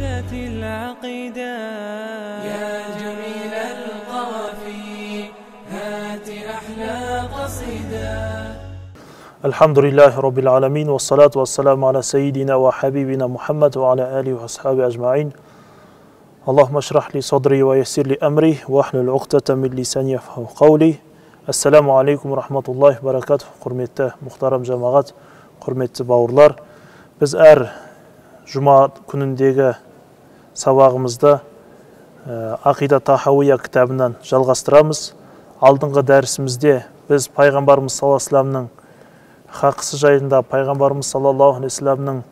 وحدة العقيدة. يا جميل القافي هات أحلى قصيدة. الحمد لله رب العالمين والصلاة والسلام على سيدنا وحبيبنا محمد وعلى آله وأصحابه أجمعين. اللهم اشرح لي صدري ويسر لي أمري واحلل عقدة من لساني يفهم قولي. السلام عليكم ورحمة الله وبركاته قرمت مختارم جماعات قرمت باورلار. بزار har كنن kunidagi сабағымызды ә, ақида тахауия кітабынан жалғастырамыз. Алдыңғы дәрісімізде біз пайғамбарымыз саллаллаху алейхи хақысы жайында пайғамбарымыз саллаллаху алейхи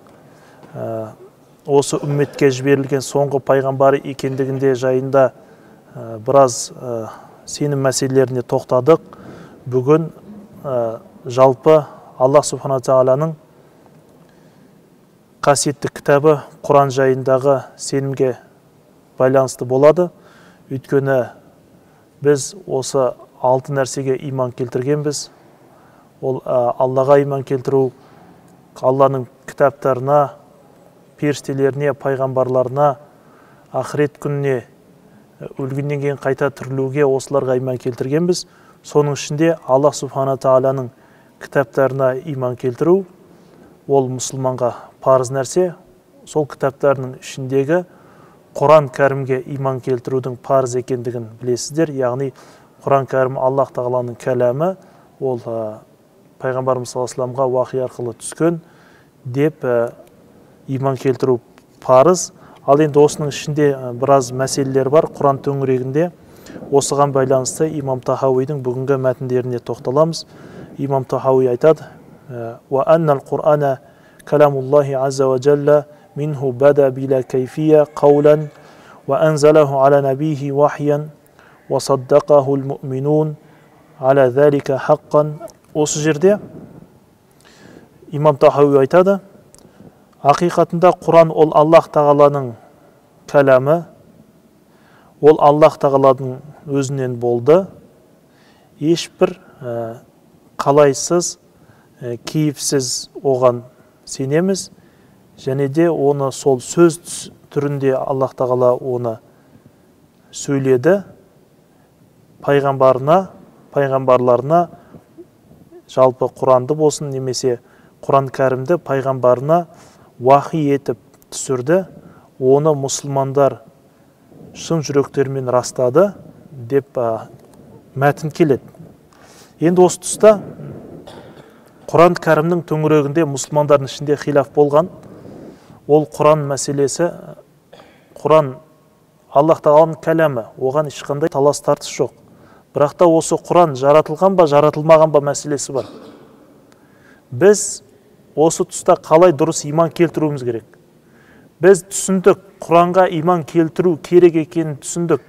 ә, осы үмметке жіберілген соңғы пайғамбар екендігінде жайында ә, біраз ә, сенім мәселелеріне тоқтадық. Бүгін жалпы аллах субхана тағаланың қасиетті кітабы құран жайындағы сенімге байланысты болады. Өйткені біз осы алты нәрсеге иман келтіргенбіз. Ол ә, аллаға иман келтіру алланың кітаптарына періштелеріне пайғамбарларына ақырет күніне өлгеннен кейін қайта тірілуге осыларға иман келтіргенбіз. Соның ішінде аллах субхана тағаланың кітаптарына иман келтіру ол мұсылманға парыз нәрсе сол кітаптарының ішіндегі құран кәрімге иман келтірудің парыз екендігін білесіздер. Яғни құран кәрім аллах тағаланың кәләмі ол ә, пайғамбарымыз саллаллаху алейhi уахи арқылы түскен деп ә, иман келтіру парыз. Ал енді осының ішінде біраз мәселелер бар. Құран төңірегінде осыған байланысты имам тахауидің бүгінгі мәтіндеріне тоқталамыз. Имам тахауи айтады каламуллахи азза ва джалла минху бада била кайфия қаулан وأنزله على نبيه وحيا وصدقه المؤمنون على ذلك حقا осы жерде имам тахауи айтады ақиқатында құран ол аллах тағаланың кәләмі ол аллах тағаланың өзінен болды ешбір ә, қалайсыз ә, кейіпсіз оған сенеміз. Және де оны сол сөз түрінде аллах тағала оны сөйледі. Пайғамбарына пайғамбарларына жалпы құранды болсын немесе құран кәрімді пайғамбарына уахи етіп түсірді. Оны мұсылмандар шын жүректерімен растады деп ә, мәтін келеді. Енді осы тұста құран кәрімнің төңірегінде мұсылмандардың ішінде хилаф болған. Ол құран мәселесі құран аллах тағаланың кәләмі оған ешқандай талас тартыс жоқ. Бірақ та осы құран жаратылған ба жаратылмаған ба мәселесі бар. Біз осы тұста қалай дұрыс иман келтіруіміз керек? Біз түсіндік құранға иман келтіру керек екенін түсіндік.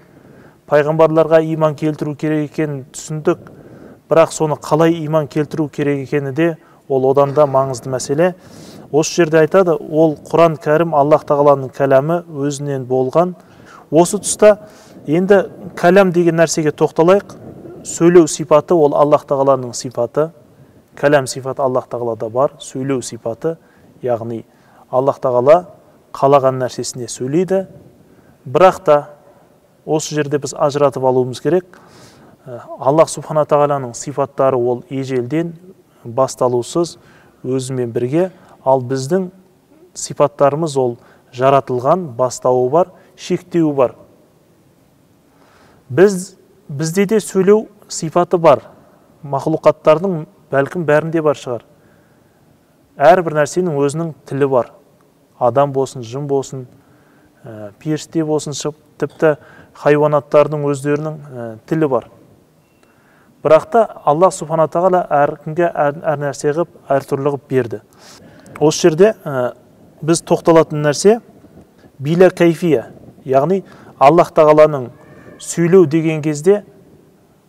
Пайғамбарларға иман келтіру керек екенін түсіндік. Бірақ соны қалай иман келтіру керек екені де ол одан да маңызды мәселе. Осы жерде айтады ол құран кәрім аллах тағаланың кәләмі өзінен болған. Осы тұста енді кәләм деген нәрсеге тоқталайық. Сөйлеу сипаты ол аллах тағаланың сипаты. Кәләм сипаты аллах тағалада бар сөйлеу сипаты яғни аллах тағала қалаған нәрсесіне сөйлейді. Бірақ та осы жерде біз ажыратып алуымыз керек. Аллах субхана тағаланың сипаттары ол ежелден басталусыз өзімен бірге. Ал біздің сипаттарымыз ол жаратылған бастауы бар шектеуі бар. Біз бізде де сөйлеу сипаты бар. Мақлұқаттардың бәлкім бәрінде бар шығар. Әрбір нәрсенің өзінің тілі бар. Адам болсын жын болсын ә, періште болсын тіпті хайуанаттардың өздерінің ә, тілі бар. Бірақ та аллах субхана тағала әркімге әр, әр нәрсе қылып әртүрлі қылып берді. Осы жерде ә, біз тоқталатын нәрсе биля кайфия яғни аллах тағаланың сөйлеу деген кезде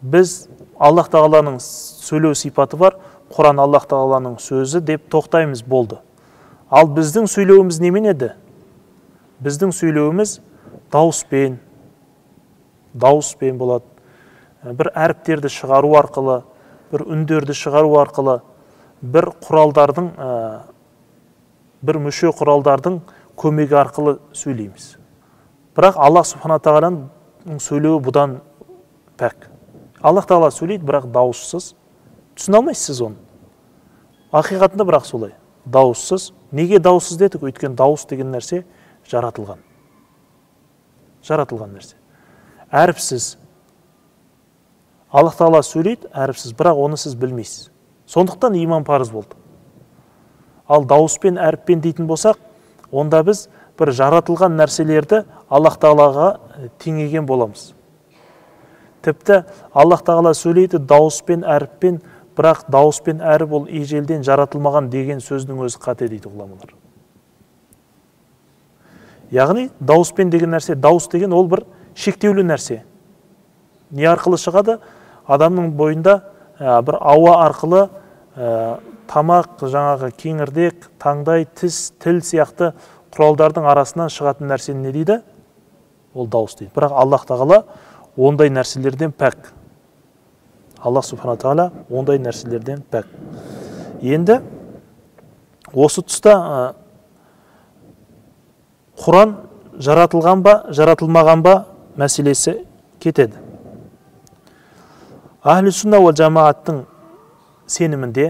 біз аллах тағаланың сөйлеу сипаты бар құран аллах тағаланың сөзі деп тоқтаймыз болды. Ал біздің сөйлеуіміз немен еді? Біздің сөйлеуіміз дауыспен дауыспен болады. Бір әріптерді шығару арқылы бір үндерді шығару арқылы бір құралдардың бір мүше құралдардың көмегі арқылы сөйлейміз. Бірақ аллах субхана тағаланың сөйлеуі бұдан пәк. Аллах тағала сөйлейді бірақ дауыссыз. Түсіне алмайсыз сіз оны. Ақиқатында бірақ солай. Дауыссыз. Неге дауыссыз дедік? Өйткені дауыс деген нәрсе жаратылған. Жаратылған нәрсе. Әріпсіз аллах тағала сөйлейді әріпсіз бірақ оны сіз білмейсіз. Сондықтан иман парыз болды. Ал дауыспен әріппен дейтін болсақ онда біз бір жаратылған нәрселерді аллах тағалаға теңеген боламыз. Тіпті аллах тағала сөйлейді дауыспен әріппен бірақ дауыспен әріп ол ежелден жаратылмаған деген сөздің өзі қате дейді ғұламалар. Яғни дауыспен деген нәрсе дауыс деген ол бір шектеулі нәрсе. Не арқылы шығады? Адамның бойында бір ауа арқылы ә, тамақ жаңағы кеңірдек таңдай тіс тіл сияқты құралдардың арасынан шығатын нәрсені не дейді? Ол дауыс дейді. Бірақ аллах тағала ондай нәрселерден пәк. Аллах субхана тағала ондай нәрселерден пәк. Енді осы тұста құран жаратылған ба жаратылмаған ба мәселесі кетеді. Әхлі сүнна уал жамааттың сенімінде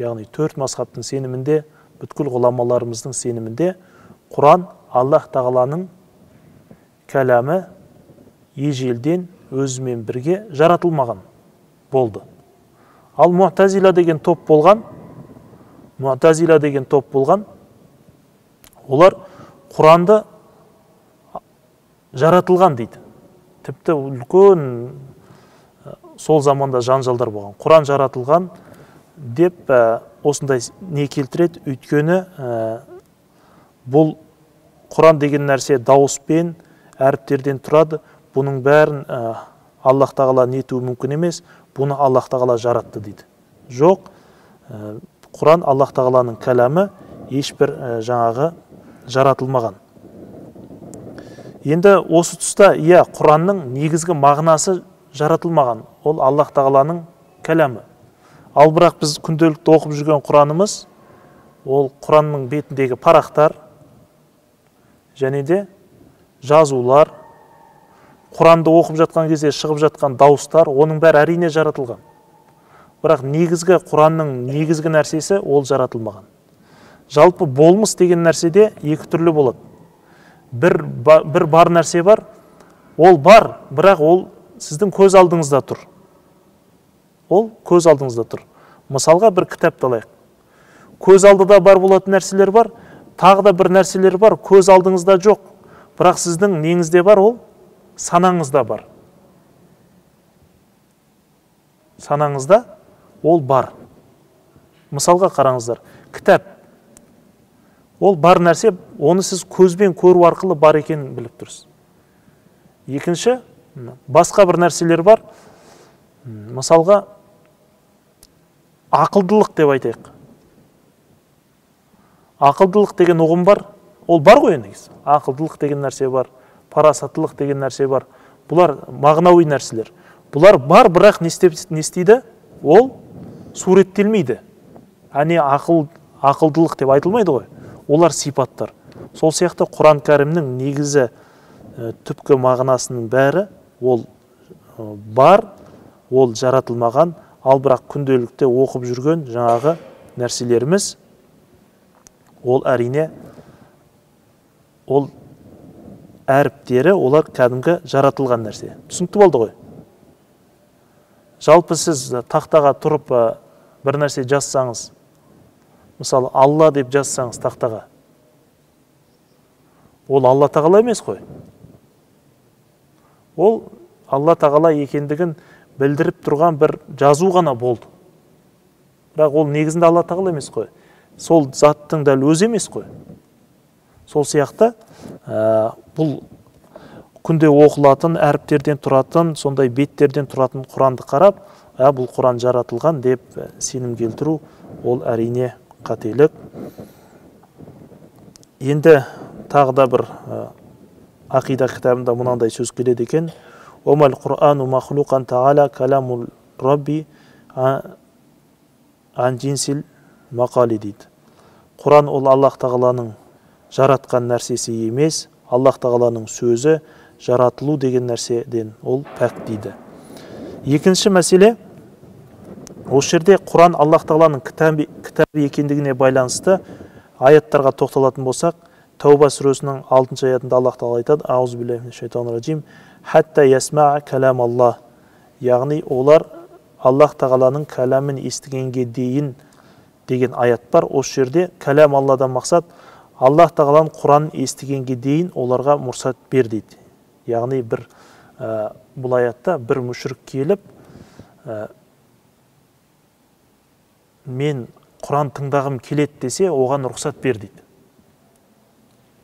яғни төрт мазхабтың сенімінде бүткіл ғұламаларымыздың сенімінде құран аллах тағаланың кәләмі ежелден өзімен бірге жаратылмаған болды. Ал муътазила деген топ болған муътазила деген топ болған олар құранды жаратылған дейді. Тіпті үлкен сол заманда жанжалдар болған құран жаратылған деп осындай не келтіреді? Өйткені бұл құран деген нәрсе дауыспен әріптерден тұрады. Бұның бәрін ә, аллах тағала нетуі мүмкін емес бұны аллах тағала жаратты дейді. Жоқ ә, құран аллах тағаланың кәләмі ешбір ә, жаңағы жаратылмаған. Енді осы тұста иә құранның негізгі мағынасы жаратылмаған. Ол аллах тағаланың кәләмі. Ал бірақ біз күнделікті оқып жүрген құранымыз ол құранның бетіндегі парақтар және де жазулар құранды оқып жатқан кезде шығып жатқан дауыстар оның бәрі әрине жаратылған. Бірақ негізгі құранның негізгі нәрсесі ол жаратылмаған. Жалпы болмыс деген нәрседе екі түрлі болады. Бір, бір бар нәрсе бар ол бар бірақ ол сіздің көз алдыңызда тұр. Ол көз алдыңызда тұр. Мысалға бір кітапты алайық көз алдыда бар болатын нәрселер бар тағы да бір нәрселер бар көз алдыңызда жоқ. Бірақ сіздің неңізде бар ол санаңызда бар. Санаңызда ол бар. Мысалға қараңыздар кітап. Ол бар нәрсе оны сіз көзбен көру арқылы бар екенін біліп тұрсыз. Екінші басқа бір нәрселер бар. Мысалға ақылдылық деп айтайық. Ақылдылық деген ұғым бар. Ол бар ғой негізі. Ақылдылық деген нәрсе бар парасаттылық деген нәрсе бар. Бұлар мағынауи нәрселер. Бұлар бар бірақ не, істейді? Ол суреттелмейді. Әне ақыл ақылдылық деп айтылмайды ғой. Олар сипаттар. Сол сияқты құран кәрімнің негізі ә, түпкі мағынасының бәрі ол бар ол жаратылмаған. Ал бірақ күнделікті оқып жүрген жаңағы нәрселеріміз ол әрине ол әріптері олар кәдімгі жаратылған нәрсе. Түсінікті болды ғой? Жалпы сіз тақтаға тұрып бір нәрсе жазсаңыз мысалы алла деп жазсаңыз тақтаға ол алла тағала емес қой? Ол алла тағала екендігін білдіріп тұрған бір жазу ғана болды. бірақ ол негізінде алла тағала емес қой. сол заттың дәл өзі емес қой. сол сияқты ә, бұл күнде оқылатын әріптерден тұратын сондай беттерден тұратын құранды қарап ә, бұл құран жаратылған деп сенім келтіру ол әрине қателік. Енді тағы да бір ә, ақида кітабында мынандай сөз келеді екен омал құрану махлуқан таала каламул рабби ан джинсил мақали дейді құран ол аллах тағаланың жаратқан нәрсесі емес аллах тағаланың сөзі жаратылу деген нәрседен ол пәк дейді екінші мәселе осы жерде құран аллах тағаланың кітабы екендігіне байланысты аяттарға тоқталатын болсақ тәуба сүресінің алтыншы аятында аллах тағала айтады аузубиллахи хәтта ясма кәлам алла яғни олар аллах тағаланың кәләмін естігенге дейін деген аят бар. Осы жерде кәләм алладан мақсат аллах тағаланың құранын естігенге дейін оларға мұрсат бер дейді. Яғни бір ә, бұл аятта бір мүшірік келіп ә, мен құран тыңдағым келеді десе оған рұқсат бер дейді.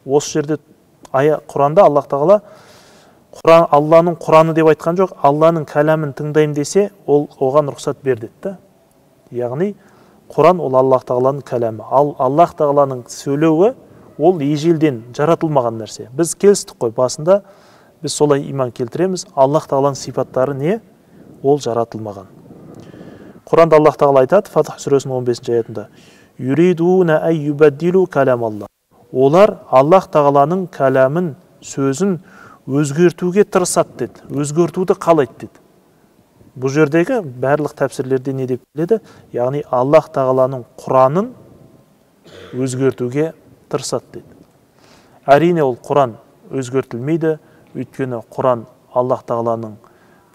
Осы жерде ая құранда аллах тағала құран алланың құраны деп айтқан жоқ алланың кәләмін тыңдаймын десе ол оған рұқсат бер деді да. Яғни құран ол аллах тағаланың кәләмі. Ал аллах тағаланың сөйлеуі ол ежелден жаратылмаған нәрсе. Біз келістік қой басында біз солай иман келтіреміз. Аллах тағаланың сипаттары не? Ол жаратылмаған. Құранда аллах тағала айтады фатх сүресінің 15 бесінші аятында. Олар аллах тағаланың кәләмін сөзін өзгертуге тырысады деді өзгертуді қалайды деді. Бұл жердегі барлық тәпсірлерде не деп келеді? Яғни аллах тағаланың құранын өзгертуге тырысады дейді әрине ол құран өзгертілмейді өйткені құран аллах тағаланың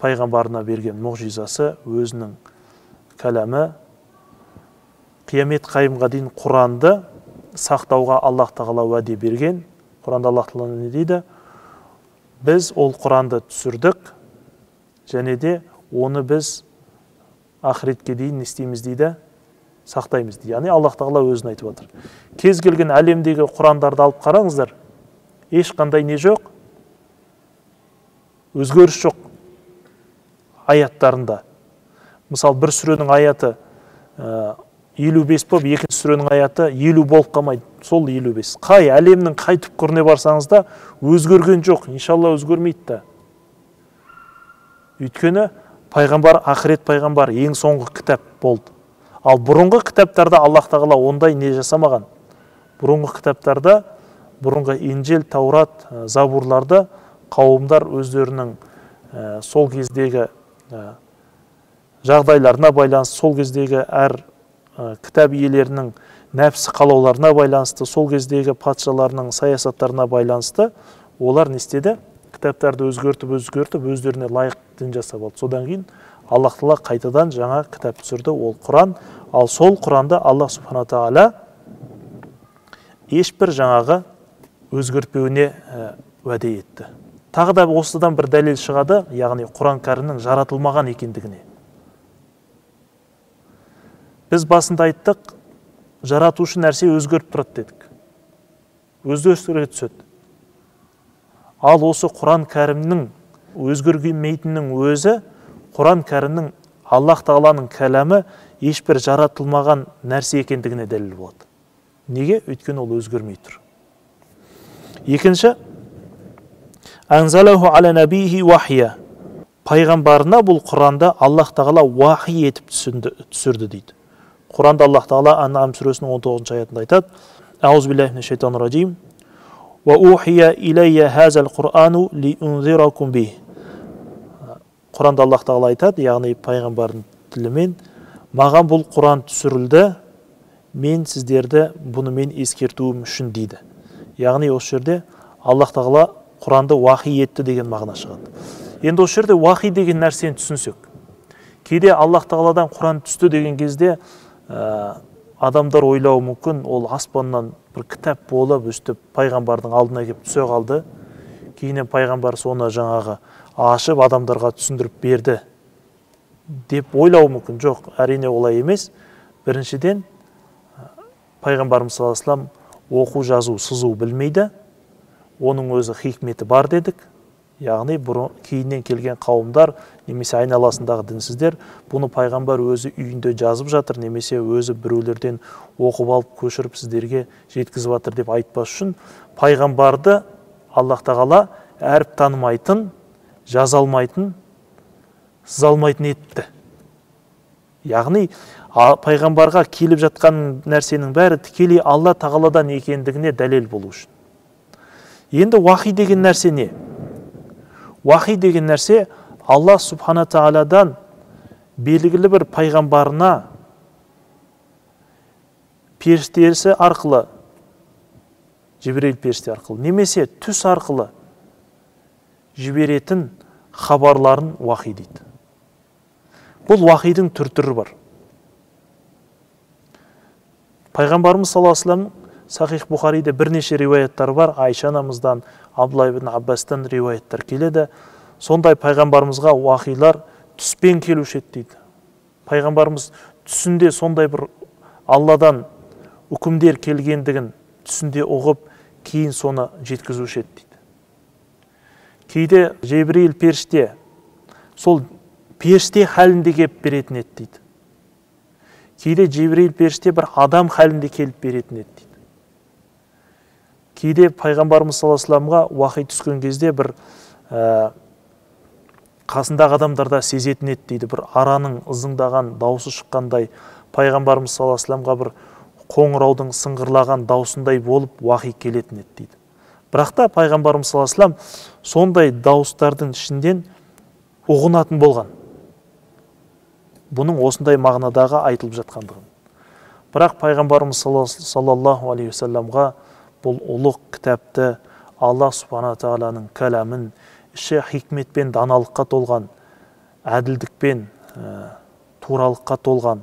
пайғамбарына берген мұғжизасы өзінің кәләмі. Қиямет қайымға дейін құранды сақтауға аллах тағала уәде берген. Құранда аллах тағала не дейді? Біз ол құранды түсірдік және де оны біз ақыретке дейін не істейміз дейді? Сақтаймыз дейді. Яғни аллах тағала өзін айтып отыр. Кез келген әлемдегі құрандарды алып қараңыздар ешқандай не жоқ? Өзгеріс жоқ аяттарында мысалы бір сүренің аяты елу бес болып екінші сүренің аяты елу болып қалмайды. Сол елу бес. Қай әлемнің қай түкпіріне барсаңыз да өзгерген жоқ. Иншалла өзгермейді да. Өйткені пайғамбар ақырет пайғамбар ең соңғы кітап болды. Ал бұрынғы кітаптарда аллах тағала ондай не жасамаған. Бұрынғы кітаптарда бұрынғы инжел таурат забурларды қауымдар өздерінің сол кездегі жағдайларына байланысты сол кездегі әр кітап иелерінің нәпсі қалауларына байланысты сол кездегі патшаларының саясаттарына байланысты олар не істеді? Кітаптарды өзгертіп өзгертіп өздеріне лайық дін жасап алды. Содан кейін аллах тағала қайтадан жаңа кітап түсірді. Ол құран. Ал сол құранды аллах субхана тағала ешбір жаңағы өзгертпеуіне уәде етті. Тағы да осыдан бір дәлел шығады. Яғни құран кәрімнің жаратылмаған екендігіне. Біз басында айттық жаратушы нәрсе өзгеріп тұрады дедік. Өзгере түседі. Ал осы құран кәрімнің өзгермейтіннің өзі құран кәрімнің аллах тағаланың кәләмі ешбір жаратылмаған нәрсе екендігіне дәлел болады. Неге? Өйткені ол өзгермей тұр. Екінші пайғамбарына бұл құранды аллах тағала уахи етіп түсірді дейді. Құранда аллах тағала анам сүресінің он тоғызыншы аятында айтады құранда аллах тағала айтады яғни пайғамбардың тілімен маған бұл құран түсірілді мен сіздерді бұнымен ескертуім үшін дейді яғни осы жерде аллах тағала құранды уахи етті деген мағына шығады енді осы жерде уахи деген нәрсені түсінсек кейде аллах тағаладан құран түсті деген кезде ә, адамдар ойлауы мүмкін. Ол аспаннан бір кітап болып өстіп пайғамбардың алдына келіп түсе қалды. Кейіннен пайғамбар соны жаңағы ашып адамдарға түсіндіріп берді деп ойлауы мүмкін. Жоқ әрине олай емес. Біріншіден пайғамбарымыз саллаллаху оқу жазу сызу білмейді. Оның өзі хикметі бар дедік. Яғни бұрын кейіннен келген қауымдар немесе айналасындағы дінсіздер бұны пайғамбар өзі үйінде жазып жатыр немесе өзі біреулерден оқып алып көшіріп сіздерге жеткізіп жатыр деп айтпас үшін пайғамбарды аллах тағала әріп танымайтын жаза алмайтын сыза алмайтын етті. Яғни пайғамбарға келіп жатқан нәрсенің бәрі тікелей алла тағаладан екендігіне дәлел болу үшін. Енді уахи деген нәрсе не? Уахи деген нәрсе алла субхана тағаладан белгілі бір пайғамбарына періштесі арқылы жіберейіл періште арқылы немесе түс арқылы жіберетін хабарларын уахи дейді. Бұл уахидің түр түрі бар. Пайғамбарымыз саллаллаху алейхи сахих бұхариде бірнеше риуаяттар бар айша анамыздан абдулла ибн аббастан риуаяттар келеді сондай пайғамбарымызға уахилар түспен келуші еді дейді пайғамбарымыз түсінде сондай бір алладан үкімдер келгендігін түсінде ұғып кейін соны жеткізуші еді дейді кейде жебірейіл періште сол періште халінде келіп беретін еді дейді кейде жебірейіл періште бір адам халінде келіп беретін еді дейді кейде пайғамбарымыз саллаллаху алейhi вассаламға уахи түскен кезде бір ә, қасындағы адамдар да сезетін еді дейді. Бір араның ызыңдаған дауысы шыққандай пайғамбарымыз саллаллаху вассаламға бір қоңыраудың сыңғырлаған даусындай болып уахи келетін еді дейді. Бірақ та пайғамбарымыз саллаллаху вассалам сондай дауыстардың ішінен ұғынатын болған. Бұның осындай мағынадағы айтылып жатқандығын. Бірақ пайғамбарымыз саллаллаху алейхи уассаламға бұл ұлық кітапты алла субхана тағаланың кәләмін іші хикметпен даналыққа толған әділдікпен ә, туралыққа толған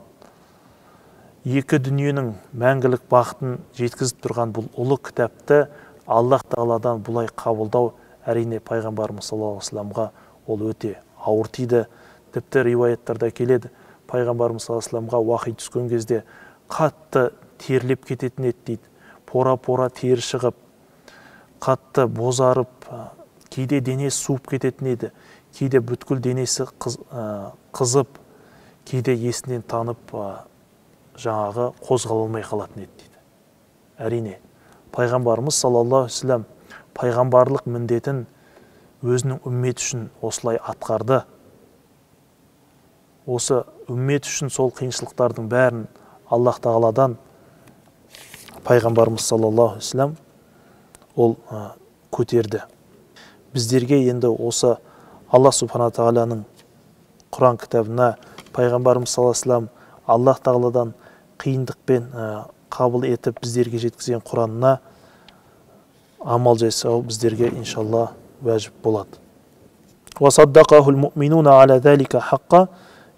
екі дүниенің мәңгілік бақытын жеткізіп тұрған бұл ұлы кітапты аллах тағаладан бұлай қабылдау әрине пайғамбарымыз саллаллаху ол өте ауыр тиді. Тіпті риуаяттарда келеді. Пайғамбарымыз саллаллаху алейхи түскен кезде қатты терлеп кететін еді дейді. Пора пора тері шығып қатты бозарып кейде денесі суып кететін еді кейде бүткіл денесі қыз, қызып кейде есінен танып жаңағы қозғала алмай қалатын еді дейді. Әрине пайғамбарымыз саллаллаху вассалам пайғамбарлық міндетін өзінің үмметі үшін осылай атқарды. Осы үммет үшін сол қиыншылықтардың бәрін аллах тағаладан пайғамбарымыз саллаллаху алейхи ол көтерді. Біздерге енді осы аллах субхана тағаланың құран кітабына пайғамбарымыз саллаллаху алейхи аллах тағаладан қиындықпен қабыл етіп біздерге жеткізген құранына амал жасау біздерге иншалла уәжіп болады.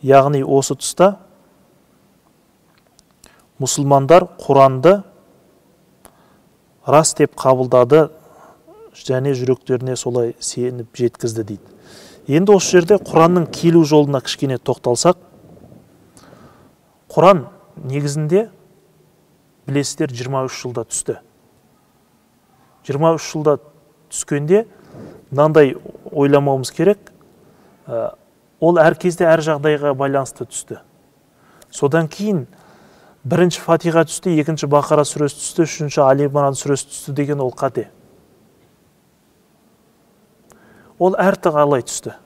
Яғни осы тұста мұсылмандар құранды рас деп қабылдады және жүректеріне солай сеніп жеткізді дейді. Енді осы жерде құранның келу жолына кішкене тоқталсақ. Құран негізінде білесіздер 23 жылда түсті. 23 жылда түскенде мынандай ойламауымыз керек. Ол әр кезде әр жағдайға байланысты түсті. Содан кейін бірінші фатиха түсті екінші бақара сүресі түсті үшінші али имран сүресі түсті деген ол қате. Ол әртағалай түсті.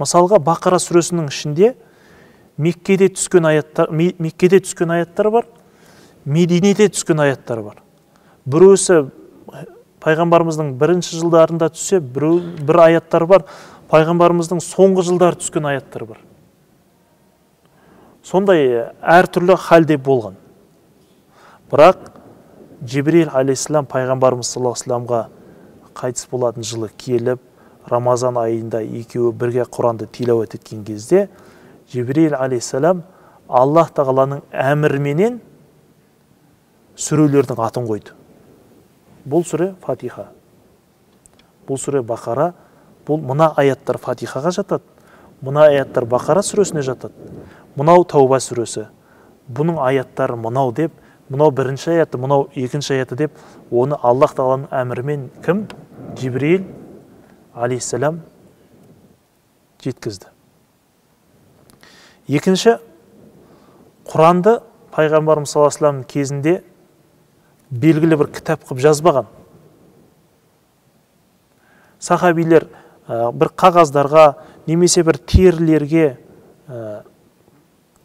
Мысалға бақара сүресінің ішінде меккеде түскен аяттар меккеде түскен аяттар бар мединеде түскен аяттар бар. Біреусі пайғамбарымыздың бірінші жылдарында түссе біреу бір аяттар бар пайғамбарымыздың соңғы жылдары түскен аяттар бар. Сондай әртүрлі халде болған. Бірақ жебірейіл алейхисалам пайғамбарымыз саллаллаху алейхи қайтыс болатын жылы келіп рамазан айында екеуі бірге құранды тилауат еткен кезде жебірейіл алейхисалам аллах тағаланың әміріменен сүрелердің атын қойды. Бұл сүре фатиха. Бұл сүре бақара. Бұл мына аяттар фатихаға жатады. Мына аяттар бақара сүресіне жатады. Мынау тәуба сүресі бұның аяттары мынау деп мынау бірінші аяты мынау екінші аяты деп оны аллах тағаланың әмірімен кім? Жибрил алейхисалам жеткізді. Екінші құранды пайғамбарымыз саллаллаху алейhi кезінде белгілі бір кітап қылып жазбаған. Сахабилер бір қағаздарға немесе бір терілерге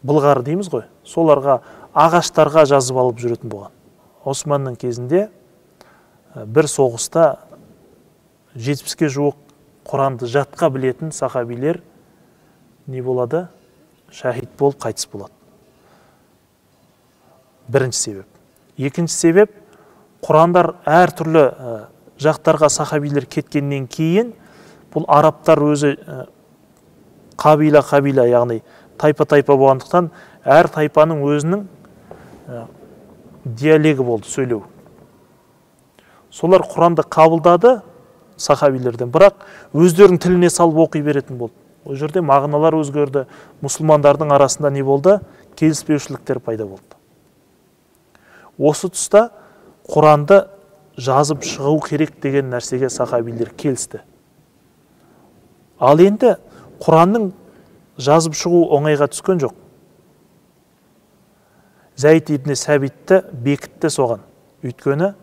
былғары дейміз ғой. Соларға ағаштарға жазып алып жүретін болған. Османның кезінде бір соғыста жетпіске жуық құранды жатқа білетін сахабилер не болады? Шахид болып қайтыс болады. Бірінші себеп. Екінші себеп құрандар әртүрлі жақтарға сахабилер кеткеннен кейін бұл арабтар өзі қабила қабила яғни тайпа тайпа болғандықтан әр тайпаның өзінің диалегі болды сөйлеу. Солар құранды қабылдады сахабилерден. Бірақ өздерінің тіліне салып оқи беретін болды. Ол жерде мағыналар өзгерді мұсылмандардың арасында не болды? Келіспеушіліктер пайда болды. Осы тұста құранды жазып шығу керек деген нәрсеге сахабилер келісті. Ал енді құранның жазып шығу оңайға түскен жоқ. Зәйд ибн сәбитті бекітті соған. Өйткені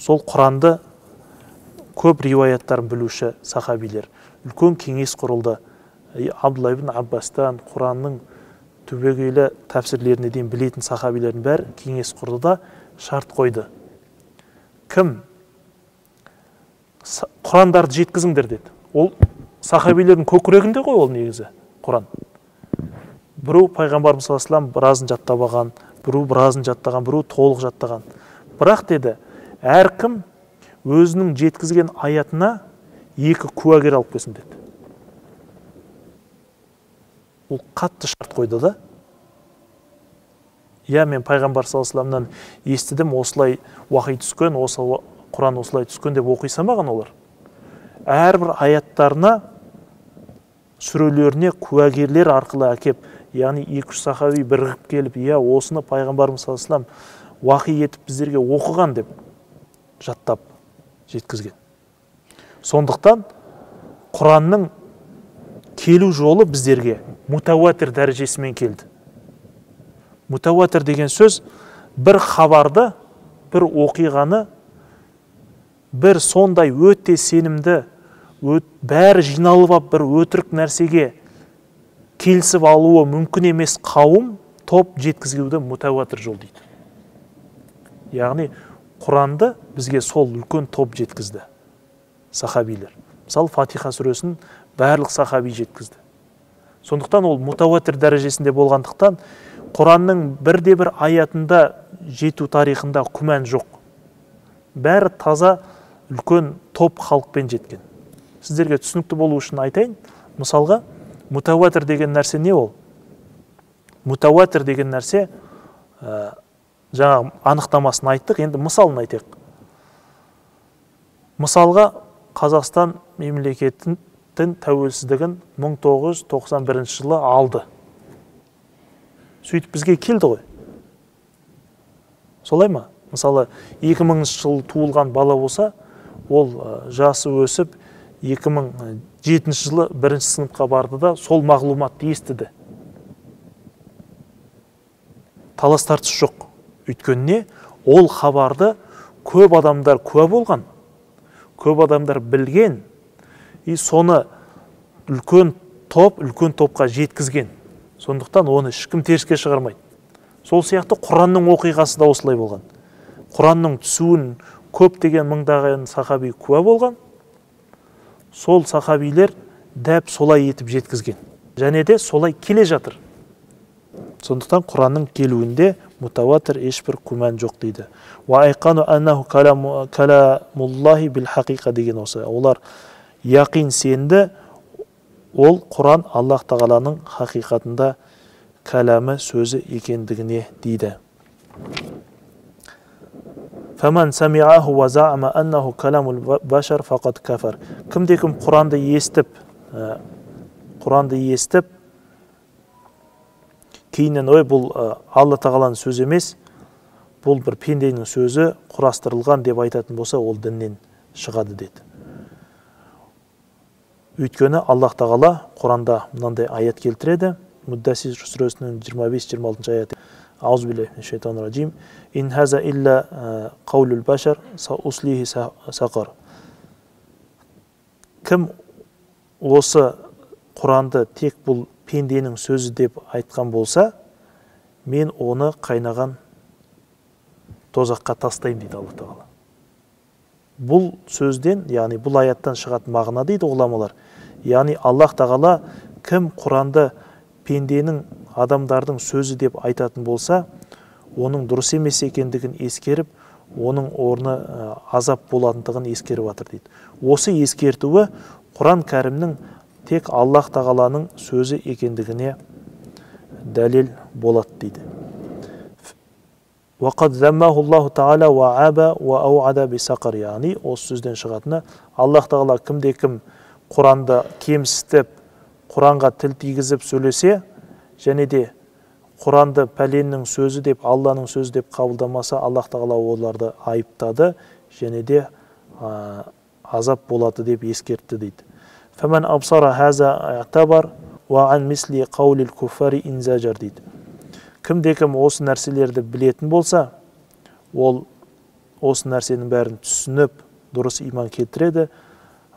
сол құранды көп риуаяттарын білуші сахабилер. Үлкен кеңес құрылды. Абдулла ибн аббастан құранның түбегейлі тәпсірлеріне дейін білетін сахабилердің бәрі кеңес құрды да шарт қойды. Кім? Құрандарды жеткізіңдер деді. Ол сахабилердің көкірегінде ғой ол негізі құран. Біреу пайғамбарымыз саллаллаху біразын жаттап алған біреу біразын жаттаған біреу толық жаттаған. Бірақ деді әркім өзінің жеткізген аятына екі куәгер алып келсін деді. Ол қатты шарт қойды да. Иә мен пайғамбар саллаллаху алейhi естідім осылай уахи түскен осы құран осылай түскен деп оқи салмаған олар. Әрбір аяттарына сүрелеріне куәгерлер арқылы әкеп яғни екі үш сахаби бірігіп келіп иә осыны пайғамбарымыз саллаллаху алейhi уахи етіп біздерге оқыған деп жаттап жеткізген. Сондықтан құранның келу жолы біздерге мутауатир дәрежесімен келді. Мутауатир деген сөз бір хабарды бір оқиғаны бір сондай өте сенімді өт, бәрі жиналып алып бір өтірік нәрсеге келісіп алуы мүмкін емес қауым топ жеткізуді мутауатир жол дейді. Яғни құранды бізге сол үлкен топ жеткізді сахабилер. Мысалы фатиха сүресін барлық сахаби жеткізді. Сондықтан ол мутауатир дәрежесінде болғандықтан құранның бірде бір аятында жету тарихында күмән жоқ. Бәрі таза үлкен топ халықпен жеткен. Сіздерге түсінікті болу үшін айтайын. Мысалға мутауатир деген нәрсе не ол? Мутауатир деген нәрсе ә, жаңағы анықтамасын айттық енді мысалын айтайық. Мысалға қазақстан мемлекетінің тәуелсіздігін 1991 жылы алды. Сөйтіп бізге келді ғой. Солай ма? Мысалы 2000 жыл туылған бала болса ол жасы өсіп 2007 жылы бірінші сыныпқа барды да сол мағлұматты естіді. Талас тартыс жоқ. Өйткені ол хабарды көп адамдар куә болған көп адамдар білген и соны үлкен топ үлкен топқа жеткізген. Сондықтан оны ешкім теріске шығармайды. Сол сияқты құранның оқиғасы да осылай болған. Құранның түсуін көптеген мыңдаған сахаби куә болған. Сол сахабилер дәп солай етіп жеткізген. Және де солай келе жатыр. Сондықтан құранның келуінде мутаватир ешбір күмән жоқ дейді. Деген осы. Олар яқин сенді ол құран аллах тағаланың хақиқатында кәләмі сөзі екендігіне дейді. Кімде кім құранды естіп құранды естіп кейіннен ой бұл алла тағаланың сөзі емес бұл бір пенденің сөзі құрастырылған деп айтатын болса ол діннен шығады деді өйткені аллах тағала құранда мынандай аят келтіреді муддасир сүресінің 25-26 аяты аузубиллахи ин хаза илля қаулул башар сауслихи сақар кім осы құранды тек бұл пенденің сөзі деп айтқан болса мен оны қайнаған тозаққа тастаймын дейді алла тағала бұл сөзден яғни бұл аяттан шығатын мағына дейді ғұламалар яғни аллах тағала кім құранды пенденің адамдардың сөзі деп айтатын болса оның дұрыс емес екендігін ескеріп оның орны азап болатындығын ескеріп жатыр дейді. Осы ескертуі құран кәрімнің тек аллах тағаланың сөзі екендігіне дәлел болады дейді. Яғни осы сөзден шығатыны аллах тағала кімде кім құранды кемсітіп құранға тіл тигізіп сөйлесе және де құранды пәленнің сөзі деп алланың сөзі деп қабылдамаса аллах тағала оларды айыптады және де ә, азап болады деп ескертті дейді. Фәмән абсара хаза уан мисли қаулил куфари инзажар дейді. Кімде кім осы нәрселерді білетін болса ол осы нәрсенің бәрін түсініп дұрыс иман келтіреді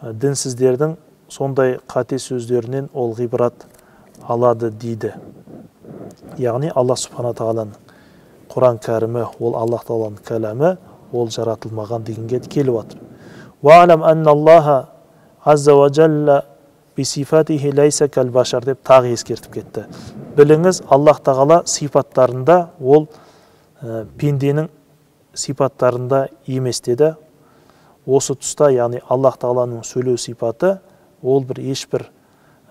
дінсіздердің сондай қате сөздерінен ол ғибрат алады дейді. Яғни алла субхана тағаланың құран кәрімі ол аллах тағаланың кәләмі ол жаратылмаған дегенге келіп жатыр деп тағы ескертіп кетті. Біліңіз аллах тағала сипаттарында ол ә, пенденің сипаттарында емес деді. Осы тұста яғни аллах тағаланың сөйлеу сипаты ол бір ешбір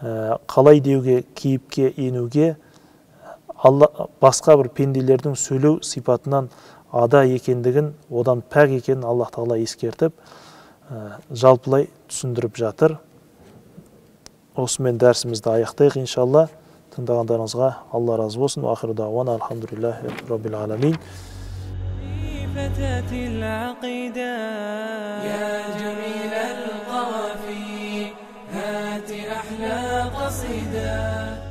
ә, қалай деуге кейіпке енуге алла басқа бір пенделердің сөйлеу сипатынан ада екендігін одан пәк екенін аллах тағала ескертіп жалпылай түсіндіріп жатыр осымен дәрісімізді аяқтайық иншалла тыңдағандарыңызға алла разы болсын уахиру дауана алхамдулиллахи раббил аламин فتاة العقيدة يا جميل القوافي أحلى قصيدة